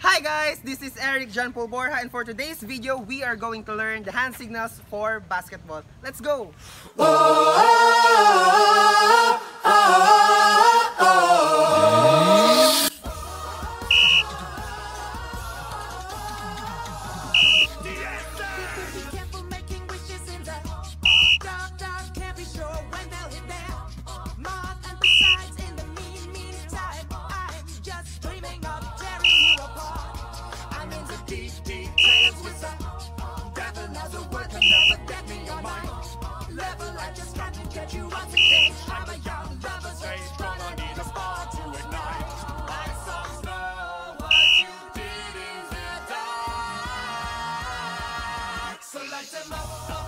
Hi guys, this is Eric John Paul Borja and for today's video, we are going to learn the hand signals for basketball. Let's go! Oh, oh, oh, judge you up young strong, need a spark to ignite. Snow, what you did in the dark. So light them up.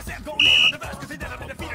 yourself going in on the verse, cause it never been a feat.